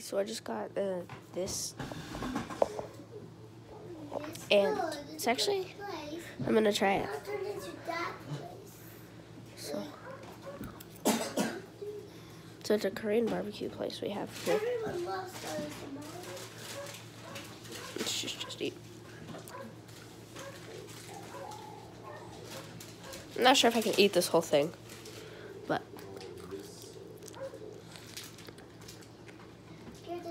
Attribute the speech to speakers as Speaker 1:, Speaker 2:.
Speaker 1: So I just got uh, this, And it's actually- I'm gonna try it.
Speaker 2: Now turn into that place.
Speaker 1: So, so it's a Korean barbecue place we have here. Let's just, just eat. I'm not sure if I can eat this whole thing, but